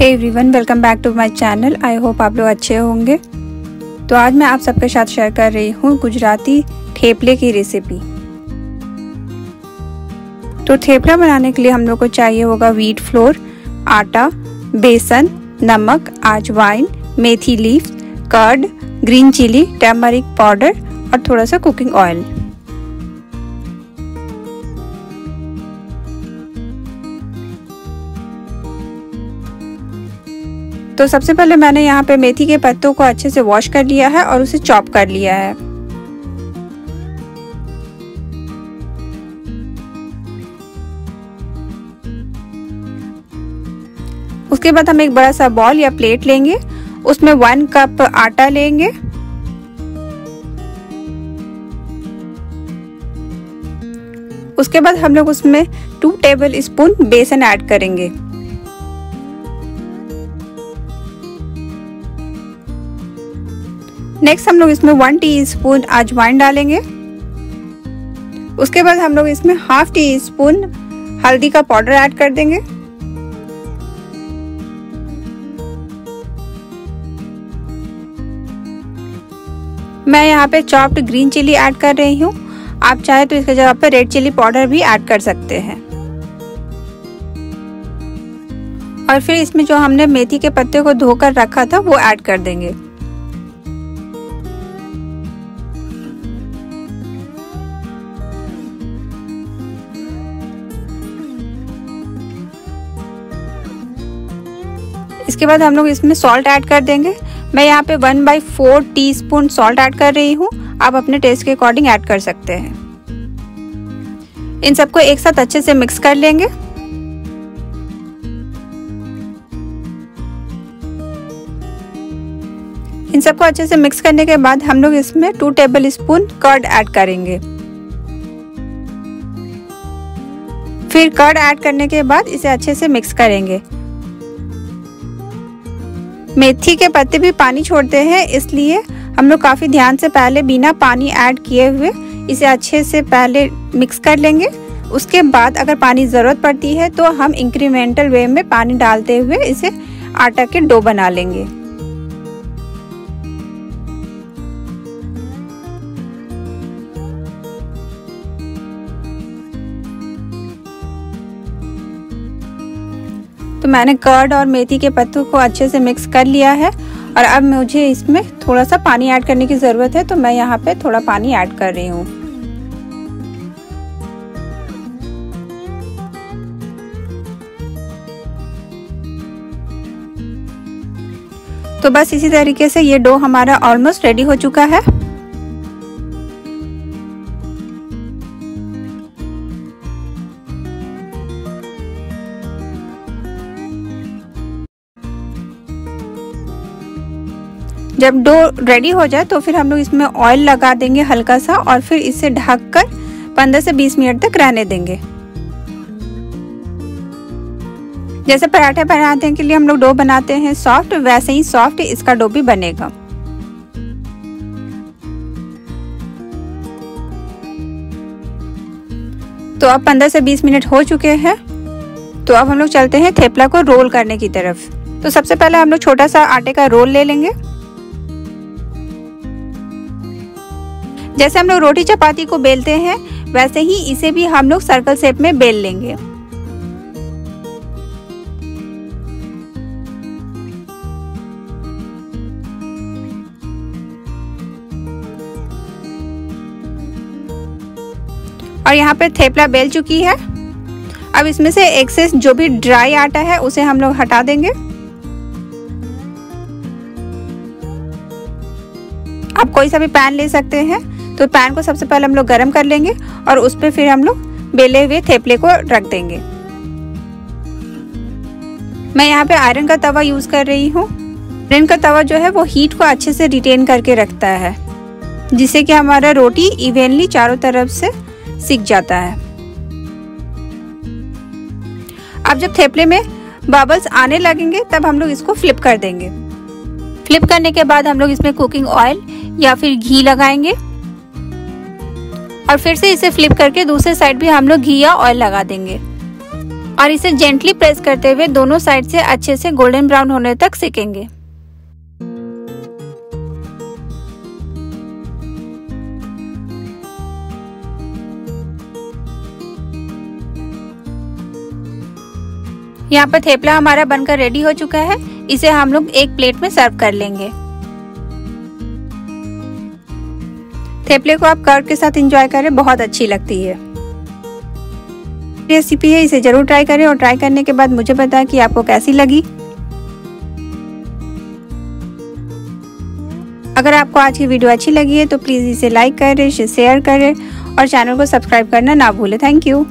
Hey everyone welcome back to my channel I hope आप लोग अच्छे होंगे। तो आज मैं आप सबके साथ शेयर कर रही हूँ गुजराती ठेपले की रेसिपी तो थेपला बनाने के लिए हम लोग को चाहिए होगा वीट फ्लोर आटा, बेसन, नमक आजवाइन मेथी leaf curd green chilli turmeric powder और थोड़ा सा कुकिंग ऑयल तो सबसे पहले मैंने यहाँ पे मेथी के पत्तों को अच्छे से वॉश कर लिया है और उसे चॉप कर लिया है। उसके बाद हम एक बड़ा सा बॉल या प्लेट लेंगे। उसमें वन कप आटा लेंगे। उसके बाद हम लोग उसमें टू टेबल स्पून बेसन ऐड करेंगे। नेक्स्ट हम लोग इसमें वन टी स्पून अजवाइन डालेंगे। उसके बाद हम लोग इसमें हाफ़ टी स्पून हल्दी का पाउडर ऐड कर देंगे। मैं यहाँ पे चॉप्ड ग्रीन चिली ऐड कर रही हूँ। आप चाहे तो इसके जगह पे रेड चिली पाउडर भी ऐड कर सकते हैं। और फिर इसमें जो हमने मेथी के पत्ते को धोकर रखा था, वो ऐड कर देंगे। इसके बाद हम लोग इसमें सॉल्ट ऐड कर देंगे। मैं यहाँ पे one by fourth salt add कर रही हूँ। आप अपने टेस्ट के अकॉर्डिंग ऐड कर सकते हैं। इन सबको एक साथ अच्छे से मिक्स कर लेंगे। इन सबको अच्छे से मिक्स करने के बाद हम लोग इसमें two table spoon curd add करेंगे। फिर कर्ड ऐड करने के बाद इसे अच्छे से मिक्स करेंगे। मेथी के पत्ते भी पानी छोड़ते हैं, इसलिए हम लोग काफ़ी ध्यान से पहले बिना पानी ऐड किए हुए इसे अच्छे से पहले मिक्स कर लेंगे। उसके बाद अगर पानी ज़रूरत पड़ती है तो हम इंक्रीमेंटल वे में पानी डालते हुए इसे आटा के डो बना लेंगे। तो मैंने कर्ड और मेथी के पत्तों को अच्छे से मिक्स कर लिया है। और अब मुझे इसमें थोड़ा सा पानी ऐड करने की ज़रूरत है तो मैं यहाँ पे थोड़ा पानी ऐड कर रही हूँ। तो बस इसी तरीके से ये डो हमारा ऑलमोस्ट रेडी हो चुका है। जब डो रेडी हो जाए तो फिर हम लोग इसमें ऑयल लगा देंगे हल्का सा और फिर इसे ढक कर पंद्रह से बीस मिनट तक रहने देंगे। जैसे पराठे बनाने के लिए हम लोग डो बनाते हैं सॉफ्ट वैसे ही सॉफ्ट इसका डो भी बनेगा। तो अब 15 से 20 मिनट हो चुके हैं। तो अब हम लोग चलते हैं थेपला को रोल करने की तरफ़। तो सबसे पहले हम लोग छोटा सा आटे का रोल ले लेंगे। जैसे हम लोग रोटी चपाती को बेलते हैं, वैसे ही इसे भी हम लोग सर्कल शेप में बेल लेंगे। और यहाँ पे थेपला बेल चुकी है। अब इसमें से एक्सेस जो भी ड्राई आटा है, उसे हम लोग हटा देंगे। आप कोई सा भी पैन ले सकते हैं। तो पैन को सबसे पहले हम लोग गर्म कर लेंगे और उस पर फिर हम लोग बेले हुए थेपले को रख देंगे। मैं यहाँ पे आयरन का तवा यूज़ कर रही हूँ। आयरन का तवा जो है वो हीट को अच्छे से रिटेन करके रखता है, जिससे कि हमारा रोटी इवेनली चारों तरफ़ से सीख जाता है। अब जब थेपले में बबल्स आने लगेंगे, तब हम लोग इसको फ्लिप कर देंगे। फ्लिप करने के बाद हम लोग इसमें कुकिंग ऑयल या फिर घी लगाएँगे। और फिर से इसे फ्लिप करके दूसरे साइड भी हम लोग घी या ऑयल लगा देंगे। और इसे जेंटली प्रेस करते हुए दोनों साइड से अच्छे से गोल्डन ब्राउन होने तक सेकेंगे। यहाँ पर थेपला हमारा बनकर रेडी हो चुका है। इसे हम लोग एक प्लेट में सर्व कर लेंगे। थेपले को आप कर्ड के साथ इंजॉय करें, बहुत अच्छी लगती है। रेसिपी है, इसे ज़रूर ट्राई करें और ट्राई करने के बाद मुझे बताएँ कि आपको कैसी लगी। अगर आपको आज की वीडियो अच्छी लगी है तो प्लीज़ इसे लाइक करें शेयर करें और चैनल को सब्सक्राइब करना ना भूलें। Thank you